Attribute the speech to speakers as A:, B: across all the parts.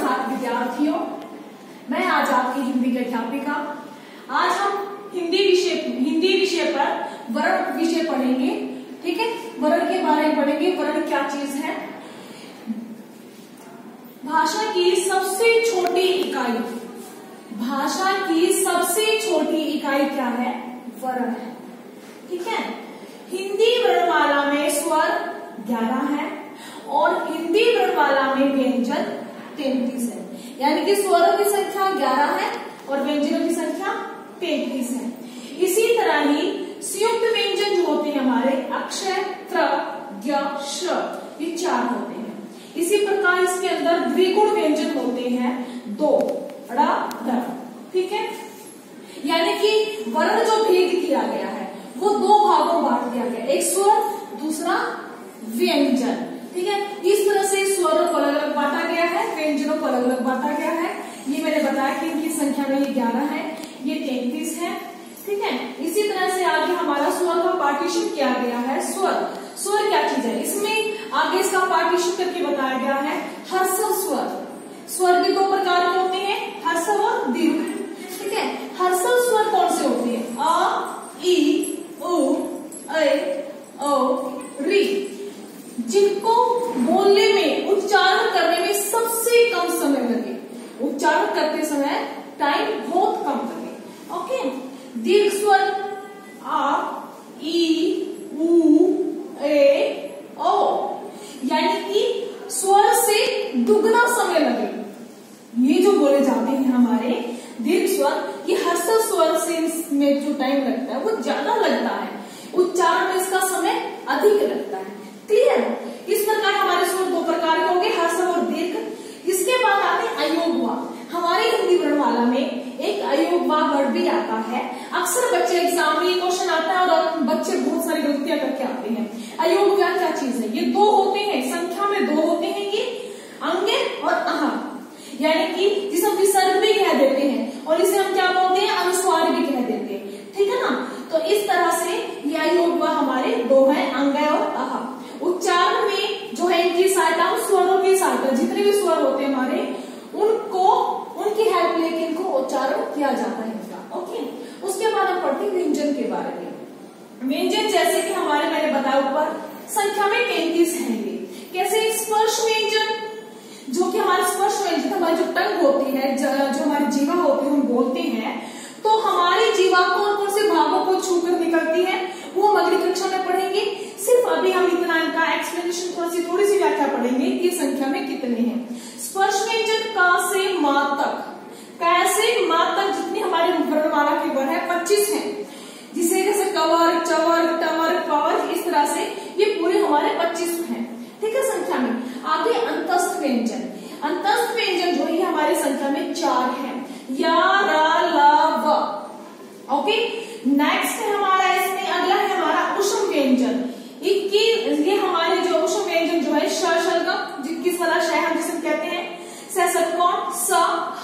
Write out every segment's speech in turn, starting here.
A: प्रभात विद्यार्थियों, मैं आज आपकी हिंदी की अध्यापिका आज हम हिंदी विषय हिंदी विषय पर वर्ण विषय पढ़ेंगे, ठीक है? वर्ण के बारे में पढ़ेंगे, वर्ण क्या चीज़ है? भाषा की सबसे छोटी इकाई, भाषा की सबसे छोटी इकाई क्या है? वर्ण है, ठीक है? हिंदी वर्णमाला में स्वर ग्यारह है और हिंदी वर्णमाला में व्यंजन तैतीस है। यानी कि स्वरों की संख्या ग्यारह है और व्यंजनों की संख्या तैतीस है। इसी तरह ही संयुक्त व्यंजन जो होते हैं हमारे, अक्षय त्र ये चार होते हैं। इसी प्रकार इसके अंदर द्विगुण व्यंजन होते हैं, दो ठीक है? यानी कि वर्ण जो भेद किया गया है, वो दो भागों बांट दिया गया एक स्वर दूसरा व्यंजन, ठीक है? इस तरह से स्वरों को अलग अलग बांटा गया है व्यंजनों को अलग अलग बांटा गया है ये मैंने बताया कि इनकी संख्या में ये ग्यारह है, ये तैतीस है, ठीक है? इसी तरह से आगे हमारा स्वर का पार्टीशन किया गया है, स्वर। स्वर क्या चीज़ है? इसमें आगे इसका पार्टीशन करके बताया गया है हर्षव स्वर। स्वर भी दो प्रकार के होते हैं हर्षव और दीर्घ, ठीक है? हर्षव स्वर कौन से होते हैं? अ, ई, उ, ऐ ओ री। जिनको बोलने में, उच्चारण करने में सबसे कम समय लगे। उच्चारण करते समय टाइम बहुत कम लगे ओके दीर्घ स्वर आ ई उ ए ओ यानी कि स्वर से दुगना समय लगे। ये जो बोले जाते हैं हमारे, दीर्घ स्वर, ये हर्षव स्वर से में जो टाइम लगता है, वो ज़्यादा लगता है। उच्चारण में इसका समय अधिक लगता है। क्लियर इस प्रकार हमारे स्वर दो प्रकार के होंगे हर्षव और दीर्घ इसके बाद आते हैं अयोगवा हमारे हिंदी वर्णमाला में एक अयोगवा वर्ड भी आता है। अक्सर बच्चे एग्ज़ाम में ये क्वेश्चन आता है और बच्चे बहुत सारी गलतियाँ करके आते हैं। अयोगवा क्या चीज़ है? ये दो होते हैं, संख्या में दो होते हैं ये अंग और अह यानी कि जिसे हम विसर्ग भी कह देते हैं और इसे हम क्या बोलते हैं? अनुस्वार भी कह देते हैं। ठीक है ना? तो इस तरह से यह योग हमारे दो है, अंग और अह उच्चारण में जो है इनकी सहायता स्वरों की सहायता, जितने भी स्वर होते हैं हमारे, उनको, उनकी हेल्प लेके इनको उच्चारण किया जाता है इनका ओके उसके बाद हम पढ़ते हैं व्यंजन के बारे में व्यंजन जैसे कि हमारे मैंने बताया ऊपर संख्या में तैतीस है ये कैसे स्पर्श व्यंजन जो कि हमारे स्पर्श व्यंजन हमारी जो टंग होती है जो हमारी जीवा होती है हम बोलते हैं तो हमारी जीवा कौन कौन से भागों को छूकर निकलती है वो हम अगली कक्षा में पढ़ेंगे सिर्फ़ अभी हम इतना इनका एक्सप्लेनेशन थोड़ी सी थोड़ी सी व्याख्या पढ़ेंगे कि संख्या में कितने हैं स्पर्श व्यंजन का से मा तक कैसे मा तक जितनी हमारे वर्णमाला के वर्ण है पच्चीस है जिसे जैसे कवर चवर टवर पवर इस तरह से ये पूरे हमारे पच्चीस हैं। ठीक है संख्या में? आगे अंतस्थ व्यंजन। अंतस्थ व्यंजन जो है हमारे संख्या में चार है। या, र, ल ओके? नेक्स्ट है हमारा इसमें, अगला है हमारा उष्म व्यंजन। इक्की, ये हमारे जो उष्म व्यंजन जो है शलगम जिसकी सला शह हम जिसे कहते हैं? सौन स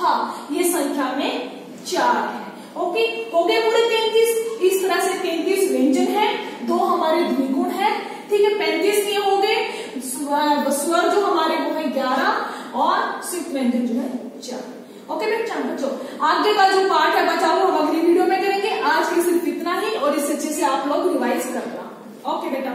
A: ह ये संख्या में चार है। ओके? हो गए पूरे तैतीस। इस तरह से तैतीस व्यंजन है। दो हमारे द्विगुण है ठीक है पैंतीस ये हो गए स्वर जो हमारे वो है ग्यारह और सिर्फ़ व्यंजन जो है चार ओके बच्चा बच्चों आगे का जो पार्ट है, बचाओ। हम अगली वीडियो में करेंगे। आज के सिर्फ़ इतना ही, और इस अच्छे से आप लोग रिवाइज करना। ओके बेटा।